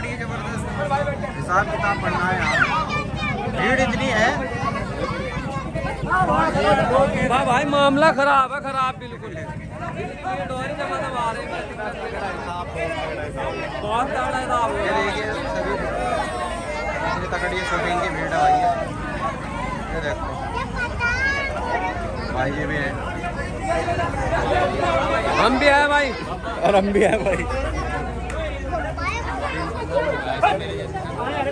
बड़ी ज़बरदस्त हिसाब किताब पढ़ना है यहाँ भीड़ इतनी है। भाई भाई मामला खराब है खराब बिल्कुल। बहुत तगड़ा हिसाब ये है देखिए सभी इतनी तकड़ी शूटिंग की भीड़ आई है। ये देखो। भाई जी भी है। हम भी है भाई। और हम भी हैं भाई।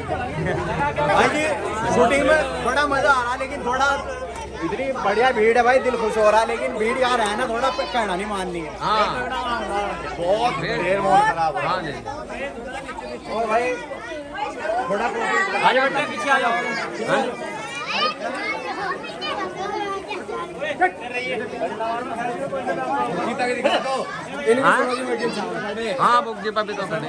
भाई जी शूटिंग में थोड़ा मज़ा आ रहा है लेकिन थोड़ा इतनी बढ़िया भीड़ है भाई दिल खुश हो रहा है लेकिन भीड़ यहाँ रहना थोड़ा कहना नहीं माननी है। हाँ। बहुत देर मोड खराब है। हाँ जी। और भाई थोड़ा आज बेटा पीछे आ जाओ। हाँ? हाँ? बुक जी पापी तो खड़े